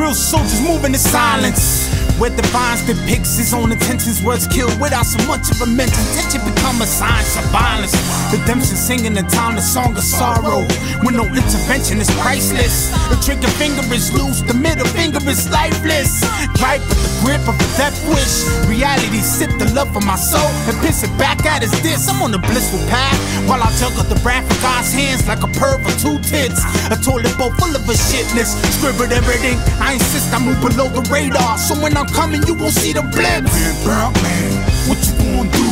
real soldiers moving in silence. Where divines depicts his own intentions, words killed without so much of a mention. Tension become a science of violence. Redemption singing the timeless song of sorrow. When no intervention is priceless. The trigger finger is loose, the middle finger is lifeless. Gripe with the grip of a death wish. Reality sip the love of my soul and piss it back at his this. I'm on a blissful path while I juggle the wrath of God's hands like a perv with two tits. A toilet bowl full of a shitness. Scribbled everything. I insist I move below the radar. So when I'm coming, you won't see the blips. Man, brown man, what you gonna do?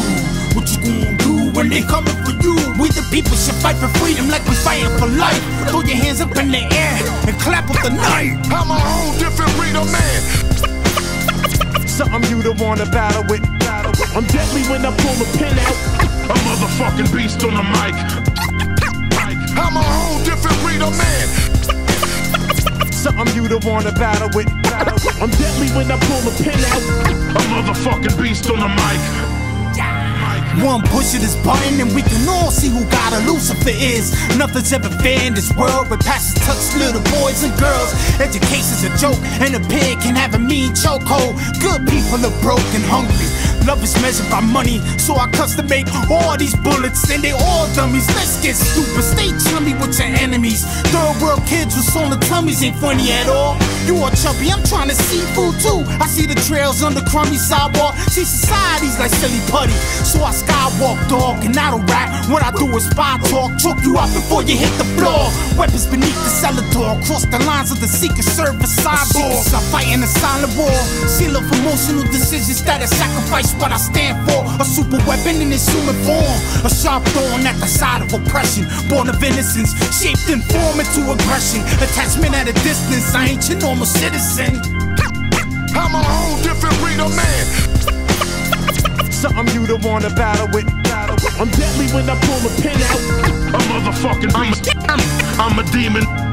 What you gonna do when they coming people should fight for freedom like we fighting for life. Throw your hands up in the air and clap with the knife. I'm a whole different breed of man. Something you don't wanna battle with. I'm deadly when I pull the pin out. A motherfucking beast on the mic. I'm a whole different breed of man. Something you don't wanna battle with. I'm deadly when I pull the pin out. A motherfucking beast on the mic. One push of this button and we can all see who God a Lucifer is. Nothing's ever fair in this world, but pastors touch little boys and girls. Education's a joke, and a pig can have a mean chokehold. Good people are broke and hungry. Love is measured by money, so I custom make all these bullets, and they all dummies. Let's get stupid, stay chummy with your enemies. Third world kids with the tummies ain't funny at all. You are chubby, I'm trying to see food too. I see the trails on the crummy sidewalk, see societies like silly putty. So I skywalk, dog, and I don't rap. What I do is spy talk, choke you out before you hit the floor. Weapons beneath the cellar door, cross the lines of the Secret Service cyborg. I'm fighting a silent war, seal of emotional decisions that are sacrifice what I stand for. A super weapon in its human form, a sharp thorn at the side of oppression. Born of innocence, shaped and formed into aggression. Attachment at a distance, I ain't your normal citizen. I'm a whole different breed of man. Something you don't wanna battle with. I'm deadly when I pull the pin out. A motherfucking beast. I'm a demon.